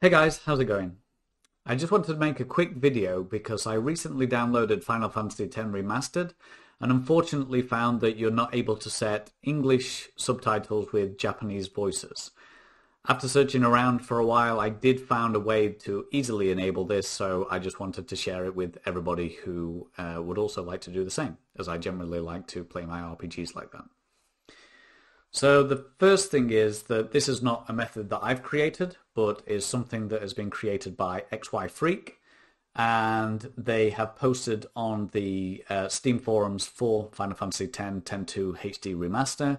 Hey guys, how's it going? I just wanted to make a quick video because I recently downloaded Final Fantasy X Remastered and unfortunately found that you're not able to set English subtitles with Japanese voices. After searching around for a while, I did find a way to easily enable this, so I just wanted to share it with everybody who uh, would also like to do the same, as I generally like to play my RPGs like that. So the first thing is that this is not a method that I've created, but is something that has been created by XY Freak, and they have posted on the uh, Steam forums for Final Fantasy X, X2 HD Remaster,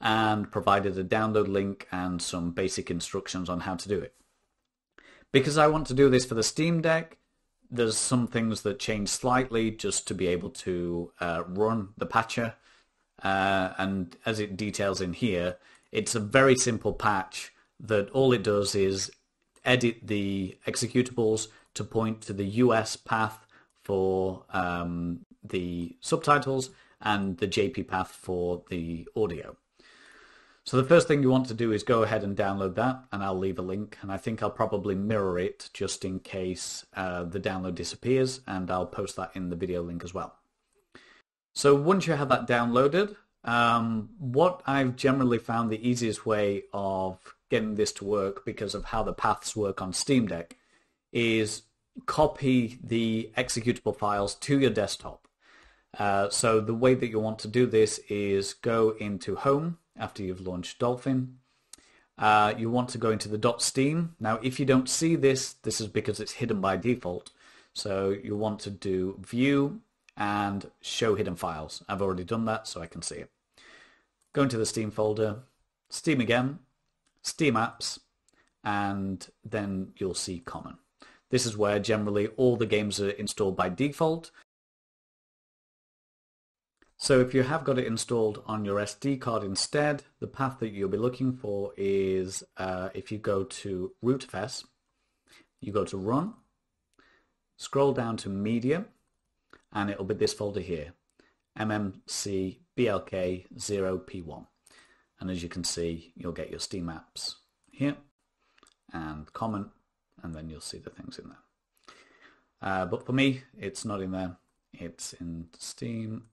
and provided a download link and some basic instructions on how to do it. Because I want to do this for the Steam Deck, there's some things that change slightly just to be able to uh, run the patcher uh, and as it details in here, it's a very simple patch that all it does is edit the executables to point to the US path for um, the subtitles and the JP path for the audio. So the first thing you want to do is go ahead and download that, and I'll leave a link, and I think I'll probably mirror it just in case uh, the download disappears, and I'll post that in the video link as well. So once you have that downloaded, um, what I've generally found the easiest way of getting this to work because of how the paths work on Steam Deck is copy the executable files to your desktop. Uh, so the way that you want to do this is go into Home after you've launched Dolphin. Uh, you want to go into the .steam. Now, if you don't see this, this is because it's hidden by default. So you want to do View and show hidden files. I've already done that so I can see it. Go into the Steam folder, Steam again, Steam apps, and then you'll see common. This is where generally all the games are installed by default. So if you have got it installed on your SD card instead, the path that you'll be looking for is uh, if you go to rootfs, you go to run, scroll down to media, and it'll be this folder here, mmc blk 0p1. And as you can see, you'll get your Steam apps here and common, and then you'll see the things in there. Uh, but for me, it's not in there. It's in Steam.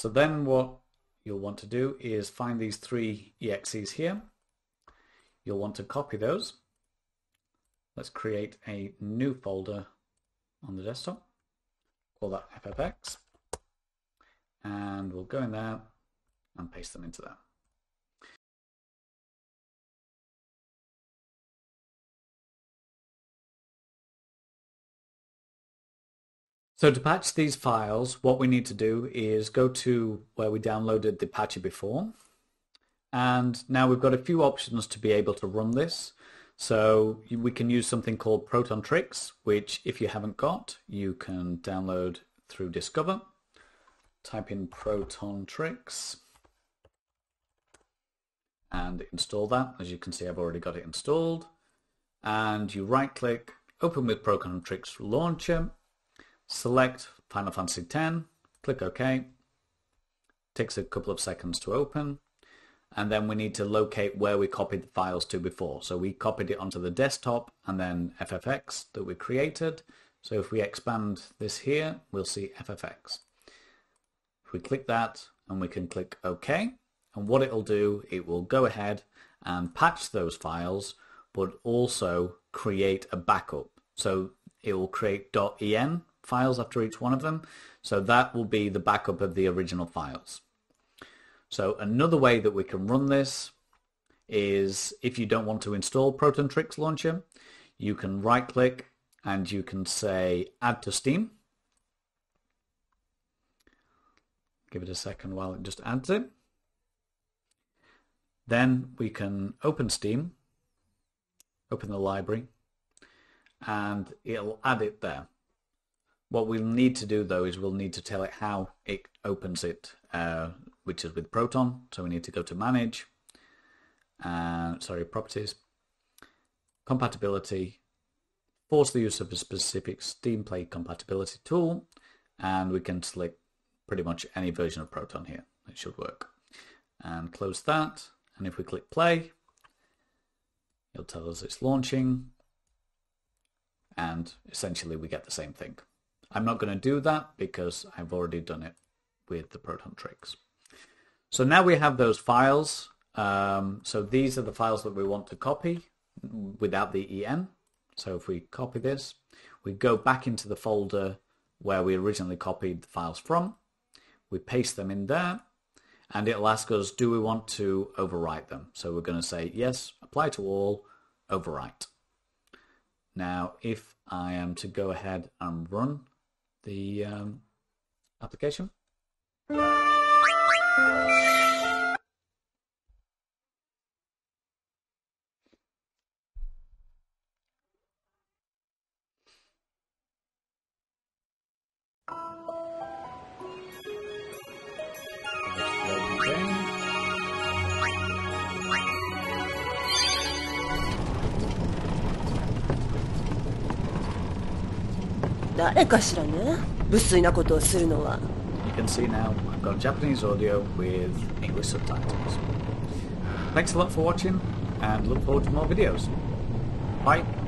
So then what you'll want to do is find these three EXEs here. You'll want to copy those. Let's create a new folder on the desktop. Call that FFX. And we'll go in there and paste them into there. So to patch these files, what we need to do is go to where we downloaded the patcher before. And now we've got a few options to be able to run this. So we can use something called Proton Tricks, which if you haven't got, you can download through Discover. Type in Proton Tricks and install that. As you can see, I've already got it installed. And you right click, open with Proton Tricks Launcher, select Final Fantasy X, click OK. Takes a couple of seconds to open. And then we need to locate where we copied the files to before. So we copied it onto the desktop and then FFX that we created. So if we expand this here, we'll see FFX. If we click that and we can click OK, and what it'll do, it will go ahead and patch those files, but also create a backup. So it will create .en files after each one of them. So that will be the backup of the original files. So another way that we can run this is if you don't want to install Proton Tricks Launcher, you can right click and you can say add to Steam. Give it a second while it just adds it. Then we can open Steam, open the library, and it'll add it there. What we'll need to do though is we'll need to tell it how it opens it, uh, which is with Proton. So we need to go to Manage, and sorry, Properties, Compatibility, force the use of a specific Steam Play compatibility tool, and we can select pretty much any version of Proton here. It should work. And close that, and if we click play, it'll tell us it's launching, and essentially we get the same thing. I'm not going to do that because I've already done it with the Proton tricks. So now we have those files. Um, so these are the files that we want to copy without the EN. So if we copy this, we go back into the folder where we originally copied the files from. We paste them in there and it'll ask us, do we want to overwrite them? So we're going to say, yes, apply to all, overwrite. Now, if I am to go ahead and run the um, application, 誰かしらね無粋なことをするのは You can see now I've got Japanese audio with English subtitles. Thanks a lot for watching and look forward to more videos. Bye.